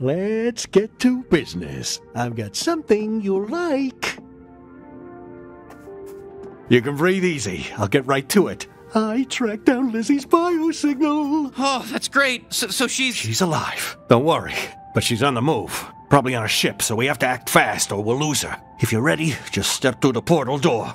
let's get to business. I've got something you'll like. You can breathe easy. I'll get right to it. I tracked down Lizzie's biosignal. Oh, that's great. So, so she's. She's alive. Don't worry. But she's on the move. Probably on a ship, so we have to act fast or we'll lose her. If you're ready, just step through the portal door.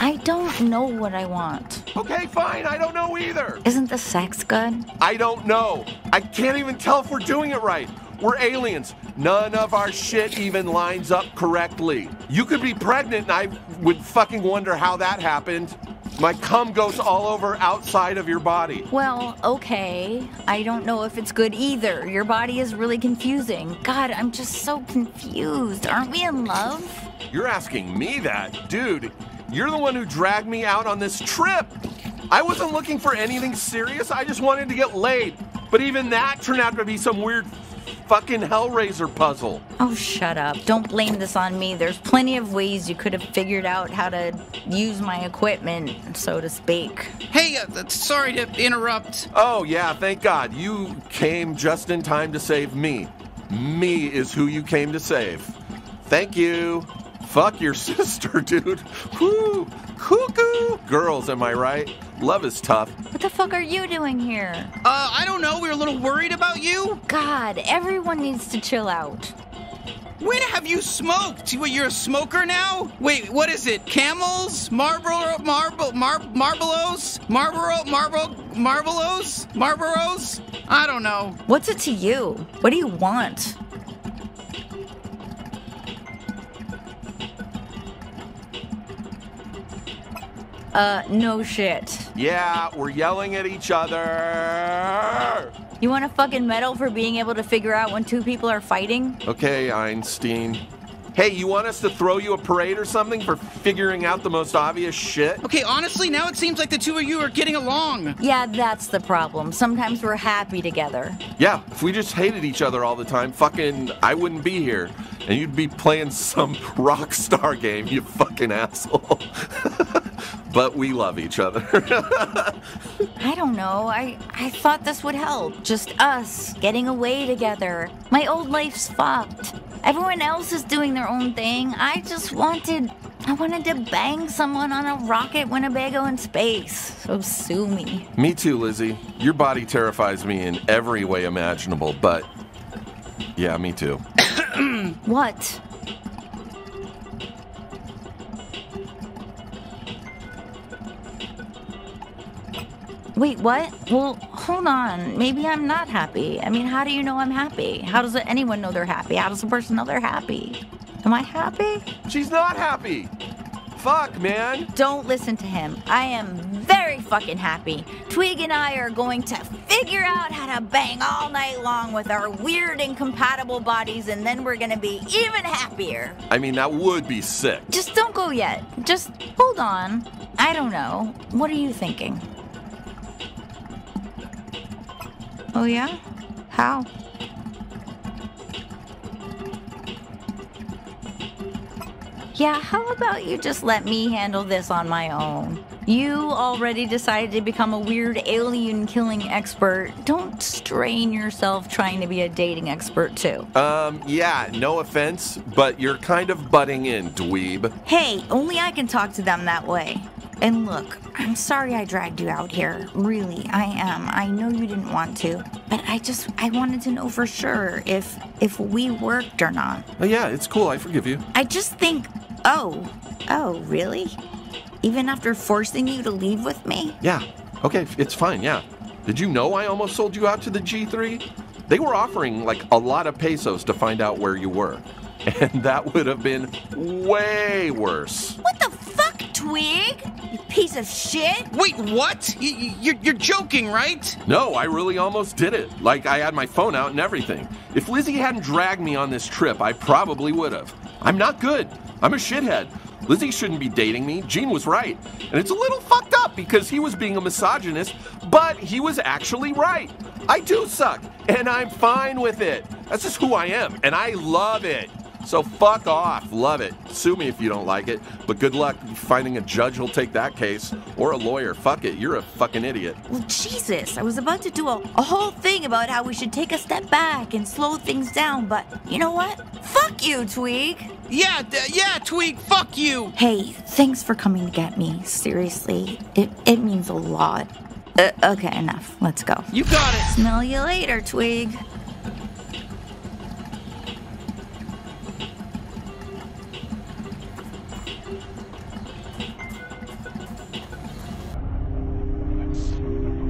I don't know what I want. Okay, fine. I don't know either. Isn't the sex good? I don't know. I can't even tell if we're doing it right. We're aliens. None of our shit even lines up correctly. You could be pregnant, and I would fucking wonder how that happened. My cum goes all over outside of your body. Well, okay. I don't know if it's good either. Your body is really confusing. God, I'm just so confused. Aren't we in love? You're asking me that? Dude, you're the one who dragged me out on this trip. I wasn't looking for anything serious. I just wanted to get laid. But even that turned out to be some weird fucking Hellraiser puzzle. Oh, shut up. Don't blame this on me. There's plenty of ways you could have figured out how to use my equipment, so to speak. Hey, uh, sorry to interrupt. Oh, yeah, thank God. You came just in time to save me. Me is who you came to save. Thank you. Fuck your sister, dude. Whoo! Cuckoo! Girls, am I right? Love is tough. What the fuck are you doing here? Uh, I don't know. We were a little worried about you. God, everyone needs to chill out. When have you smoked? What, you're a smoker now? Wait, what is it? Camels? Marlboro? Marble? Mar- Marlboros? Marlboro? Marble? Marlboros? Marlboros? I don't know. What's it to you? What do you want? Uh, no shit. Yeah, we're yelling at each other. You want a fucking medal for being able to figure out when two people are fighting? Okay, Einstein. Hey, you want us to throw you a parade or something for figuring out the most obvious shit? Okay, honestly, now it seems like the two of you are getting along. Yeah, that's the problem. Sometimes we're happy together. Yeah, if we just hated each other all the time, fucking, I wouldn't be here. And you'd be playing some rock star game, you fucking asshole. but we love each other. I don't know. I, I thought this would help. Just us getting away together. My old life's fucked. Everyone else is doing their own thing. I just wanted. I wanted to bang someone on a rocket Winnebago in space. So sue me. me too, Lizzie. Your body terrifies me in every way imaginable, but. Yeah, me too. What? Wait, what? Well, hold on. Maybe I'm not happy. I mean, how do you know I'm happy? How does anyone know they're happy? How does a person know they're happy? Am I happy? She's not happy! Fuck, man! Don't listen to him. I am very fucking happy. Tweeg and I are going to figure out how to bang all night long with our weird incompatible bodies, and then we're gonna be even happier. I mean, that would be sick. Just don't go yet. Just hold on. I don't know. What are you thinking? Oh, yeah? How? Yeah, how about you just let me handle this on my own? You already decided to become a weird alien killing expert. Don't strain yourself trying to be a dating expert, too. Um, yeah, no offense, but you're kind of butting in, dweeb. Hey, only I can talk to them that way. And look, I'm sorry I dragged you out here. Really, I am. I know you didn't want to, but I just I wanted to know for sure if if we worked or not. Oh, yeah, it's cool. I forgive you. I just think, oh, oh, really? Even after forcing you to leave with me? Yeah, okay, it's fine, yeah. Did you know I almost sold you out to the G3? They were offering like a lot of pesos to find out where you were. And that would have been way worse. What the fuck, Tweeg? You piece of shit. Wait, what? Y- y- You're, you're joking, right? No, I really almost did it. Like, I had my phone out and everything. If Lizzie hadn't dragged me on this trip, I probably would have. I'm not good. I'm a shithead. Lizzie shouldn't be dating me. Gene was right. And it's a little fucked up because he was being a misogynist, but he was actually right. I do suck, and I'm fine with it. That's just who I am, and I love it. So fuck off. Love it. Sue me if you don't like it, but good luck finding a judge who'll take that case or a lawyer. Fuck it. You're a fucking idiot. Well, Jesus, I was about to do a, a whole thing about how we should take a step back and slow things down, but you know what? Fuck you, Tweeg. Yeah, d- yeah, Tweeg, fuck you. Hey, thanks for coming to get me. Seriously, it, it means a lot. Uh, okay, enough. Let's go. You got it. Smell you later, Tweeg.